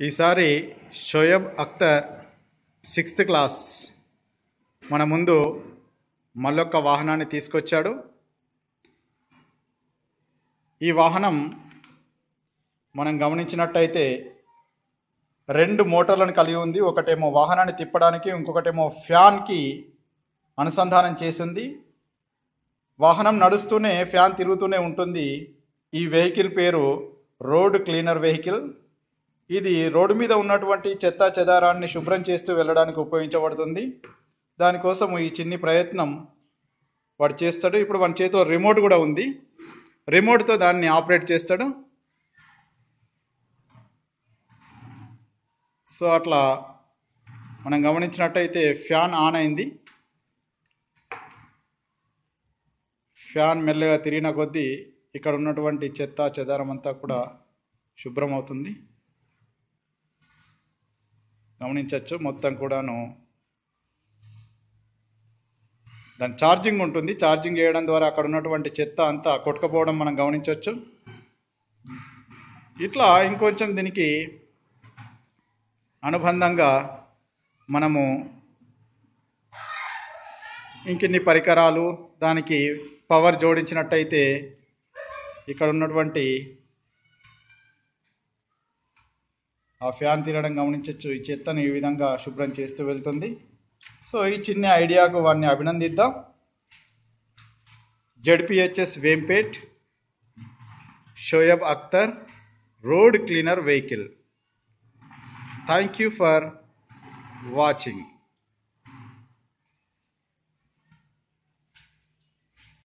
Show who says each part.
Speaker 1: ఈసారి Shoaib Akhtar sixth class. మన ముందు మళ్ళొక్క వాహనాన్ని తీసుకొచ్చాడు. ఈ వాహనం మనం గమనించినట్టయితే రెండు మోటార్లను కలిగి ఉంది. ఒకటేమో వాహనాన్ని తిప్పడానికి ఇంకొకటేమో ఫ్యాన్కి అనుసంధానం చేసింది. వాహనం నడుస్తూనే ఫ్యాన్ తిరుగుతూనే ఉంటుంది. ఈ వెహికల్ పేరు రోడ్ క్లీనర్ వెహికల్. ఇది రోడ్డు మీద ఉన్నటువంటి చెత్త చెదారాన్ని శుభ్రం చేస్తూ వెళ్ళడానికి ఉపయోగించబడుతుంది. దానికోసం ఈ చిన్ని ప్రయత్నం వాడు చేస్తాడు. ఇప్పుడు మన చేతిలో రిమోట్ కూడా ఉంది. రిమోట్తో దాన్ని ఆపరేట్ చేస్తాడు. సో అట్లా మనం గమనించినట్టయితే ఫ్యాన్ ఆన్ అయింది. ఫ్యాన్ మెల్లగా తిరిగిన కొద్దీ ఇక్కడ ఉన్నటువంటి చెత్త చెదారం అంతా కూడా శుభ్రం అవుతుంది. గమనించవచ్చు. మొత్తం కూడాను దాని ఛార్జింగ్ ఉంటుంది. ఛార్జింగ్ చేయడం ద్వారా అక్కడ ఉన్నటువంటి చెత్త అంతా కొట్టుకపోవడం మనం గమనించవచ్చు. ఇట్లా ఇంకొంచెం దీనికి అనుబంధంగా మనము ఇంకిన్ని పరికరాలు దానికి పవర్ జోడించినట్టయితే ఇక్కడ ఉన్నటువంటి ఆ ఫ్యాన్ తిరగడం గమనించవచ్చు ఈ చెత్తను ఈ విధంగా శుభ్రం చేస్తూ వెళ్తుంది. సో ఈ చిన్న ఐడియాకు వారిని అభినందిద్దాం. ZPHS Vempet Shoaib Akhtar road cleaner vehicle. Thank you for watching